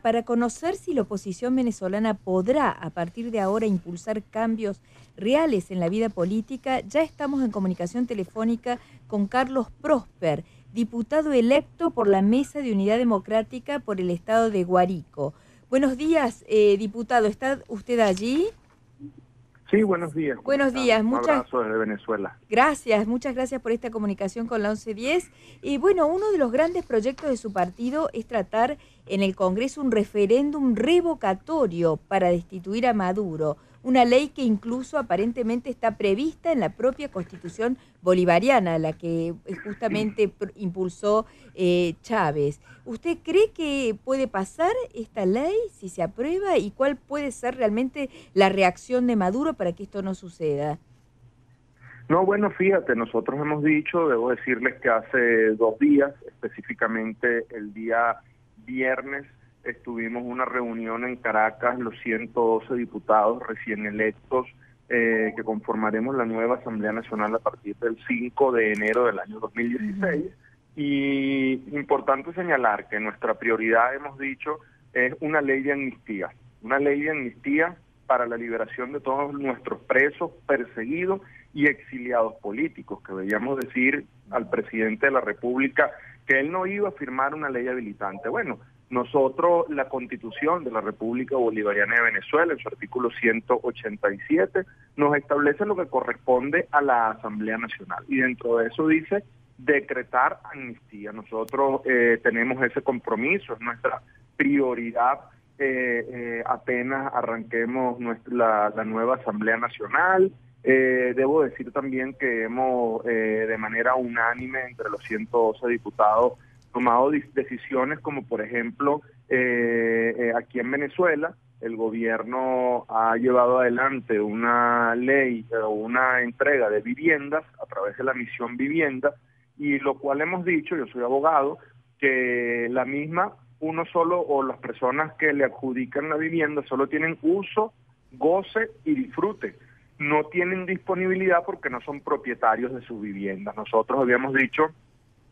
Para conocer si la oposición venezolana podrá a partir de ahora impulsar cambios reales en la vida política, ya estamos en comunicación telefónica con Carlos Prosper, diputado electo por la Mesa de Unidad Democrática por el Estado de Guarico. Buenos días, eh, diputado. ¿Está usted allí? Sí, buenos días. Buenos días. Un abrazo desde Venezuela. Gracias, muchas gracias por esta comunicación con la 1110. Y bueno, uno de los grandes proyectos de su partido es tratar en el Congreso un referéndum revocatorio para destituir a Maduro una ley que incluso aparentemente está prevista en la propia constitución bolivariana, la que justamente impulsó eh, Chávez. ¿Usted cree que puede pasar esta ley si se aprueba y cuál puede ser realmente la reacción de Maduro para que esto no suceda? No, bueno, fíjate, nosotros hemos dicho, debo decirles que hace dos días, específicamente el día viernes, estuvimos una reunión en Caracas, los 112 diputados recién electos, eh, que conformaremos la nueva Asamblea Nacional a partir del 5 de enero del año 2016. Y importante señalar que nuestra prioridad, hemos dicho, es una ley de amnistía, una ley de amnistía para la liberación de todos nuestros presos, perseguidos y exiliados políticos, que veíamos decir al presidente de la República que él no iba a firmar una ley habilitante. Bueno, nosotros, la Constitución de la República Bolivariana de Venezuela, en su artículo 187, nos establece lo que corresponde a la Asamblea Nacional. Y dentro de eso dice decretar amnistía. Nosotros eh, tenemos ese compromiso, es nuestra prioridad eh, eh, apenas arranquemos nuestra, la, nueva Asamblea Nacional. debo decir también que hemos de manera unánime entre los 112 diputados tomado decisiones como por ejemplo eh, eh, aquí en Venezuela el gobierno ha llevado adelante una ley o una entrega de viviendas a través de la misión vivienda y lo cual hemos dicho, yo soy abogado, que la misma uno solo o las personas que le adjudican la vivienda solo tienen uso, goce y disfrute. No tienen disponibilidad porque no son propietarios de su vivienda. Nosotros habíamos dicho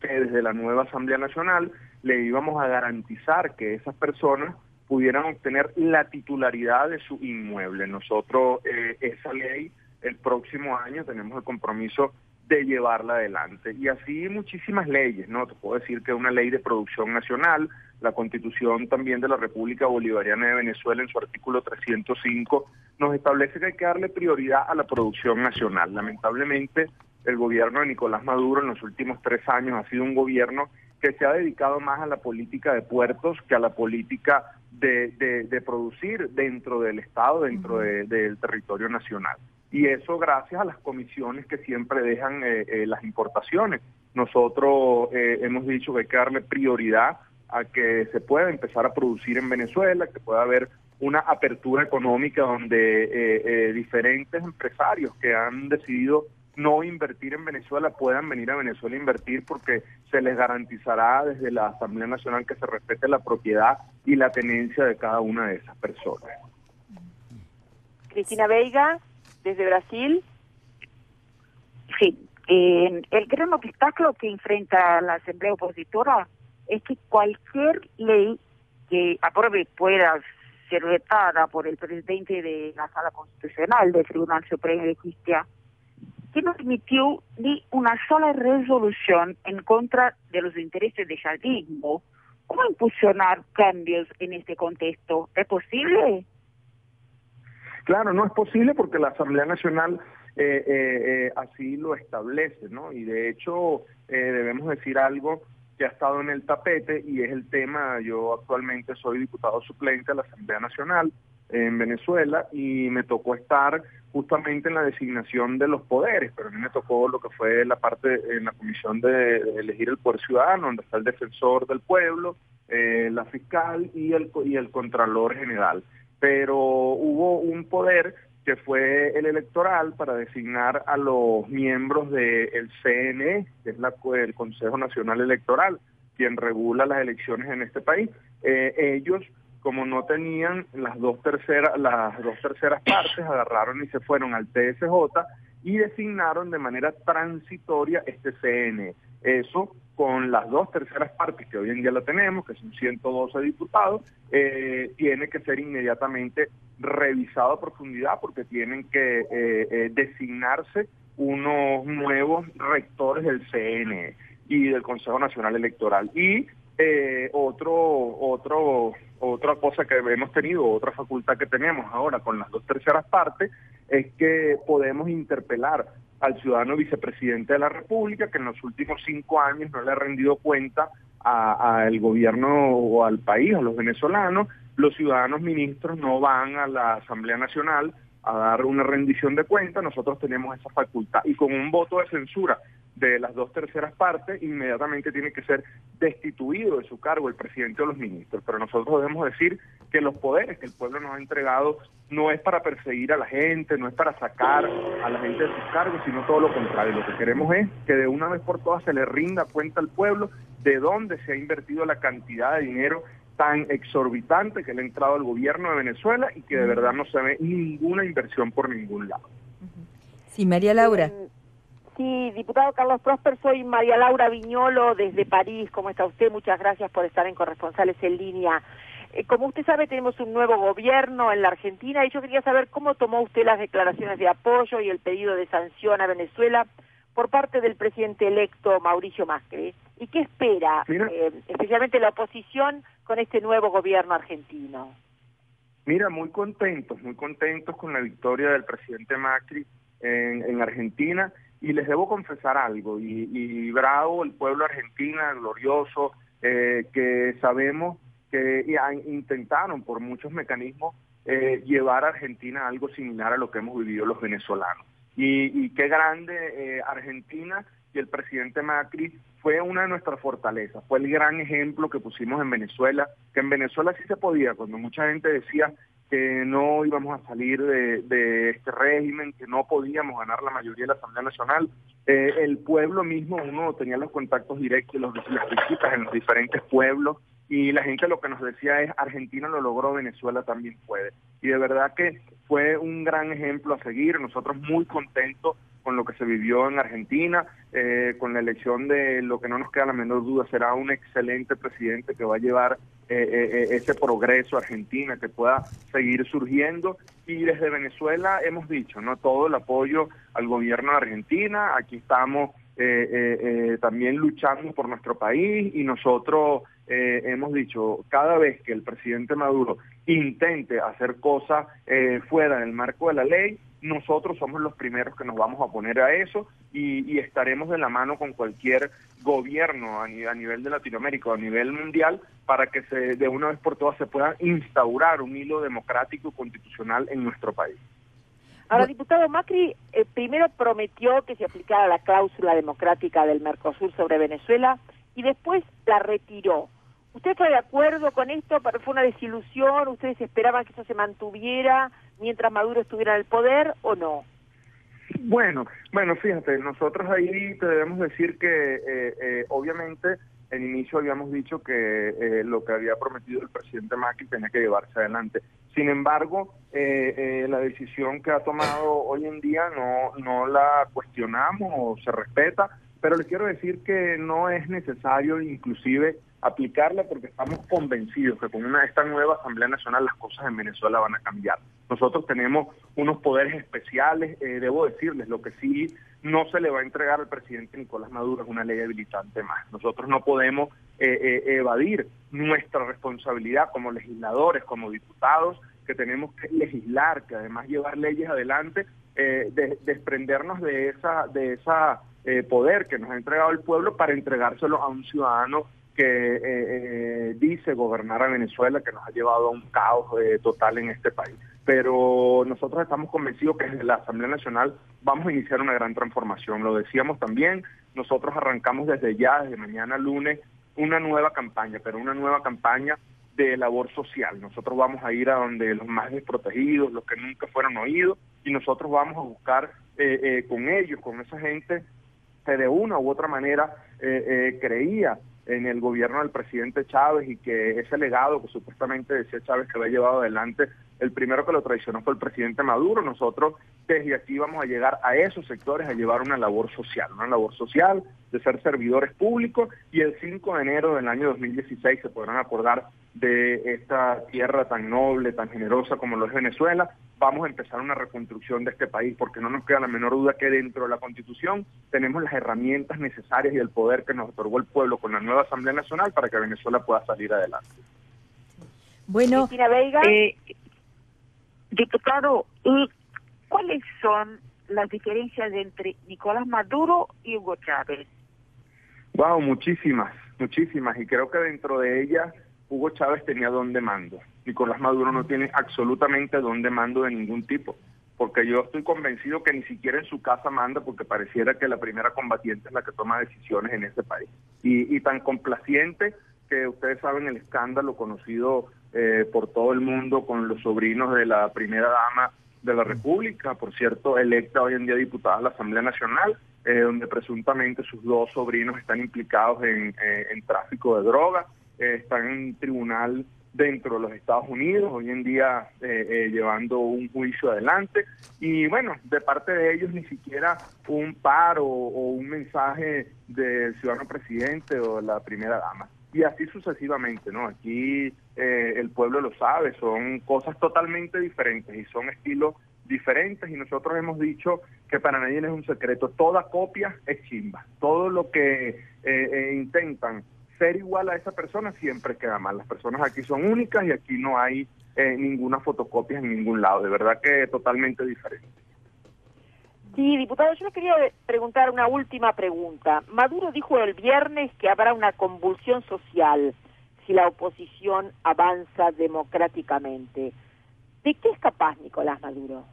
que desde la nueva Asamblea Nacional le íbamos a garantizar que esas personas pudieran obtener la titularidad de su inmueble. Nosotros eh, esa ley el próximo año tenemos el compromiso de llevarla adelante. Y así muchísimas leyes, ¿no? Te puedo decir que una ley de producción nacional, la constitución también de la República Bolivariana de Venezuela en su artículo 305 nos establece que hay que darle prioridad a la producción nacional. Lamentablemente el gobierno de Nicolás Maduro en los últimos tres años ha sido un gobierno que se ha dedicado más a la política de puertos que a la política de, producir dentro del Estado, dentro del territorio nacional. Y eso gracias a las comisiones que siempre dejan eh, eh, las importaciones. Nosotros eh, hemos dicho que hay que darle prioridad a que se pueda empezar a producir en Venezuela, que pueda haber una apertura económica donde diferentes empresarios que han decidido no invertir en Venezuela puedan venir a Venezuela a invertir porque se les garantizará desde la Asamblea Nacional que se respete la propiedad y la tenencia de cada una de esas personas. Cristina Veiga, desde Brasil. Sí, eh, el gran obstáculo que enfrenta la Asamblea Opositora es que cualquier ley que apruebe pueda ser vetada por el presidente de la Sala Constitucional del Tribunal Supremo de Justicia que no emitió ni una sola resolución en contra de los intereses de chavismo. ¿Cómo impulsionar cambios en este contexto? ¿Es posible? Claro, no es posible porque la Asamblea Nacional eh, eh, eh, así lo establece, ¿no? Y de hecho debemos decir algo que ha estado en el tapete y es el tema, yo actualmente soy diputado suplente a la Asamblea Nacional en Venezuela y me tocó estar justamente en la designación de los poderes, pero a mí me tocó lo que fue la parte en la comisión de, elegir el poder ciudadano, donde está el defensor del pueblo, eh, la fiscal y el, y el contralor general. Pero hubo un poder que fue el electoral para designar a los miembros del CNE, que es la, el Consejo Nacional Electoral, quien regula las elecciones en este país. Eh, ellos como no tenían las dos terceras las dos terceras partes agarraron y se fueron al TSJ y designaron de manera transitoria este CNE. Eso con las dos terceras partes que hoy en día la tenemos, que son 112 diputados, eh, tiene que ser inmediatamente revisado a profundidad porque tienen que eh, eh, designarse unos nuevos rectores del CNE y del Consejo Nacional Electoral. Y otro, otro, otra cosa que hemos tenido, otra facultad que tenemos ahora con las dos terceras partes, es que podemos interpelar al ciudadano vicepresidente de la República, que en los últimos cinco años no le ha rendido cuenta al gobierno o al país, a los venezolanos. Los ciudadanos ministros no van a la Asamblea Nacional a dar una rendición de cuenta, nosotros tenemos esa facultad y con un voto de censura de las dos terceras partes, inmediatamente tiene que ser destituido de su cargo el presidente o los ministros. Pero nosotros debemos decir que los poderes que el pueblo nos ha entregado no es para perseguir a la gente, no es para sacar a la gente de sus cargos, sino todo lo contrario. Lo que queremos es que de una vez por todas se le rinda cuenta al pueblo de dónde se ha invertido la cantidad de dinero tan exorbitante que le ha entrado al gobierno de Venezuela y que de verdad no se ve ninguna inversión por ningún lado. Sí, María Laura. Sí, diputado Carlos Prosper, soy María Laura Viñolo desde París. ¿Cómo está usted? Muchas gracias por estar en Corresponsales en Línea. Eh, como usted sabe, tenemos un nuevo gobierno en la Argentina y yo quería saber cómo tomó usted las declaraciones de apoyo y el pedido de sanción a Venezuela por parte del presidente electo Mauricio Macri. ¿Y qué espera, eh, especialmente la oposición, con este nuevo gobierno argentino? Mira, muy contentos, muy contentos con la victoria del presidente Macri en, Argentina y les debo confesar algo, y, bravo el pueblo argentino, glorioso, eh, que sabemos que intentaron por muchos mecanismos eh, llevar a Argentina a algo similar a lo que hemos vivido los venezolanos. Y, qué grande eh, Argentina y el presidente Macri fue una de nuestras fortalezas, fue el gran ejemplo que pusimos en Venezuela, que en Venezuela sí se podía, cuando mucha gente decía que no íbamos a salir de, este régimen, que no podíamos ganar la mayoría de la Asamblea Nacional. Eh, el pueblo mismo, uno tenía los contactos directos, los, las visitas en los diferentes pueblos, y la gente lo que nos decía es Argentina lo logró, Venezuela también puede. Y de verdad que fue un gran ejemplo a seguir, nosotros muy contentos con lo que se vivió en Argentina, eh, con la elección de lo que no nos queda la menor duda, será un excelente presidente que va a llevar eh, eh, ese progreso a Argentina, que pueda seguir surgiendo. Y desde Venezuela hemos dicho, ¿no? Todo el apoyo al gobierno de Argentina, aquí estamos también luchando por nuestro país y nosotros eh, hemos dicho, cada vez que el presidente Maduro intente hacer cosas eh, fuera del marco de la ley, nosotros somos los primeros que nos vamos a poner a eso y, estaremos de la mano con cualquier gobierno a, nivel de Latinoamérica a nivel mundial para que se, de una vez por todas se pueda instaurar un hilo democrático y constitucional en nuestro país. Ahora, diputado Macri eh, primero prometió que se aplicara la cláusula democrática del Mercosur sobre Venezuela y después la retiró. ¿Usted está de acuerdo con esto? ¿Fue una desilusión? ¿Ustedes esperaban que eso se mantuviera mientras Maduro estuviera en el poder o no? Bueno, bueno, fíjate, nosotros ahí te debemos decir que eh, eh, obviamente en inicio habíamos dicho que eh, lo que había prometido el presidente Macri tenía que llevarse adelante. Sin embargo, la decisión que ha tomado hoy en día no, no la cuestionamos o se respeta, pero le quiero decir que no es necesario inclusive aplicarla porque estamos convencidos que con una, esta nueva Asamblea Nacional las cosas en Venezuela van a cambiar. Nosotros tenemos unos poderes especiales, eh, debo decirles, lo que sí no se le va a entregar al presidente Nicolás Maduro es una ley habilitante más. Nosotros no podemos eh, eh, evadir nuestra responsabilidad como legisladores, como diputados, que tenemos que legislar, que además llevar leyes adelante, desprendernos de esa, de esa poder que nos ha entregado el pueblo para entregárselo a un ciudadano que eh, eh, dice gobernar a Venezuela, que nos ha llevado a un caos eh, total en este país. Pero nosotros estamos convencidos que desde la Asamblea Nacional vamos a iniciar una gran transformación. Lo decíamos también, nosotros arrancamos desde ya, desde mañana lunes, una nueva campaña, pero una nueva campaña de labor social. Nosotros vamos a ir a donde los más desprotegidos, los que nunca fueron oídos, y nosotros vamos a buscar con ellos, con esa gente de una u otra manera creía en el gobierno del presidente Chávez y que ese legado que supuestamente decía Chávez que había llevado adelante, el primero que lo traicionó fue el presidente Maduro. Nosotros desde aquí vamos a llegar a esos sectores a llevar una labor social, una labor social de ser servidores públicos y el 5 de enero del año 2016 se podrán acordar de esta tierra tan noble, tan generosa como lo es Venezuela, vamos a empezar una reconstrucción de este país, porque no nos queda la menor duda que dentro de la Constitución tenemos las herramientas necesarias y el poder que nos otorgó el pueblo con la nueva Asamblea Nacional para que Venezuela pueda salir adelante. Bueno, eh, diputado, ¿y cuáles son las diferencias entre Nicolás Maduro y Hugo Chávez? Wow, muchísimas, muchísimas, y creo que dentro de ellas Hugo Chávez tenía donde mando. Nicolás Maduro no tiene absolutamente donde mando de ningún tipo, porque yo estoy convencido que ni siquiera en su casa manda, porque pareciera que la primera combatiente es la que toma decisiones en ese país. Y, tan complaciente que ustedes saben el escándalo conocido eh, por todo el mundo con los sobrinos de la primera dama de la República, por cierto, electa hoy en día diputada a la Asamblea Nacional, eh, donde presuntamente sus dos sobrinos están implicados en, eh, tráfico de drogas, están en tribunal dentro de los Estados Unidos, hoy en día eh, eh, llevando un juicio adelante. Y bueno, de parte de ellos ni siquiera un paro o, un mensaje del ciudadano presidente o la primera dama. Y así sucesivamente, ¿no? Aquí eh, el pueblo lo sabe, son cosas totalmente diferentes y son estilos diferentes y nosotros hemos dicho que para nadie es un secreto, toda copia es chimba, todo lo que intentan ser igual a esa persona siempre queda mal. Las personas aquí son únicas y aquí no hay eh, ninguna fotocopia en ningún lado. De verdad que es totalmente diferente. Sí, diputado, yo le quería preguntar una última pregunta. Maduro dijo el viernes que habrá una convulsión social si la oposición avanza democráticamente. ¿De qué es capaz Nicolás Maduro?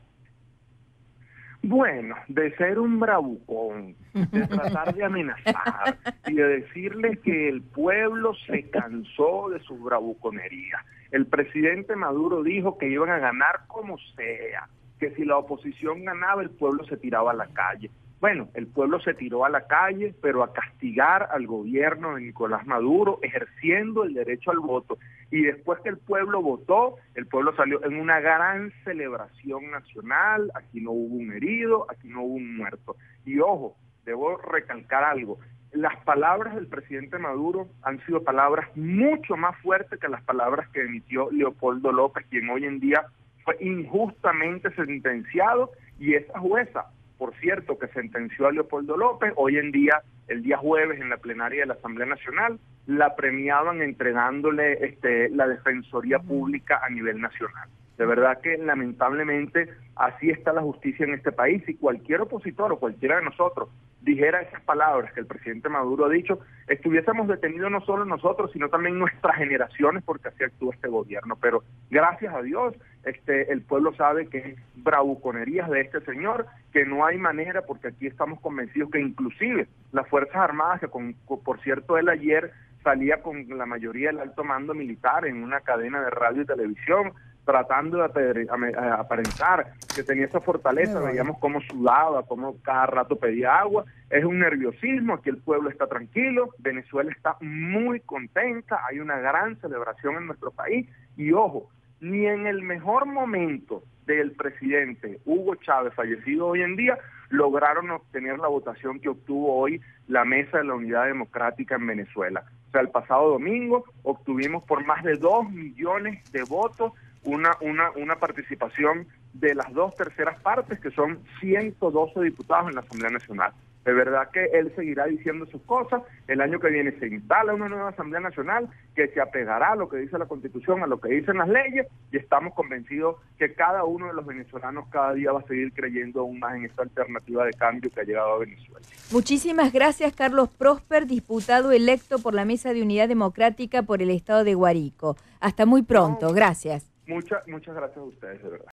Bueno, de ser un bravucón, de tratar de amenazar y de decirle que el pueblo se cansó de su bravuconería. El presidente Maduro dijo que iban a ganar como sea, que si la oposición ganaba el pueblo se tiraba a la calle. Bueno, el pueblo se tiró a la calle, pero a castigar al gobierno de Nicolás Maduro, ejerciendo el derecho al voto. Y después que el pueblo votó, el pueblo salió en una gran celebración nacional, aquí no hubo un herido, aquí no hubo un muerto. Y ojo, debo recalcar algo, las palabras del presidente Maduro han sido palabras mucho más fuertes que las palabras que emitió Leopoldo López, quien hoy en día fue injustamente sentenciado, y esa jueza por cierto, que sentenció a Leopoldo López, hoy en día, el día jueves en la plenaria de la Asamblea Nacional, la premiaban entregándole este, la Defensoría Pública a nivel nacional. De verdad que lamentablemente así está la justicia en este país y cualquier opositor o cualquiera de nosotros dijera esas palabras que el presidente Maduro ha dicho, estuviésemos detenidos no solo nosotros, sino también nuestras generaciones porque así actúa este gobierno. Pero gracias a Dios, este, el pueblo sabe que es bravuconerías de este señor, que no hay manera, porque aquí estamos convencidos que inclusive las Fuerzas Armadas, que con, por cierto él ayer salía con la mayoría del alto mando militar en una cadena de radio y televisión, tratando de aparentar que tenía esa fortaleza, veíamos cómo sudaba, cómo cada rato pedía agua, es un nerviosismo, aquí el pueblo está tranquilo, Venezuela está muy contenta, hay una gran celebración en nuestro país. Y ojo, ni en el mejor momento del presidente Hugo Chávez, fallecido hoy en día, lograron obtener la votación que obtuvo hoy la Mesa de la Unidad Democrática en Venezuela. O sea, el pasado domingo obtuvimos por más de dos millones de votos una, una, una participación de las dos terceras partes, que son 112 diputados en la Asamblea Nacional. De verdad que él seguirá diciendo sus cosas. El año que viene se instala una nueva Asamblea Nacional que se apegará a lo que dice la Constitución, a lo que dicen las leyes, y estamos convencidos que cada uno de los venezolanos cada día va a seguir creyendo aún más en esta alternativa de cambio que ha llegado a Venezuela. Muchísimas gracias, Carlos Prosper, diputado electo por la Mesa de Unidad Democrática por el Estado de Guarico. Hasta muy pronto. Gracias. Muchas, muchas gracias a ustedes, de verdad.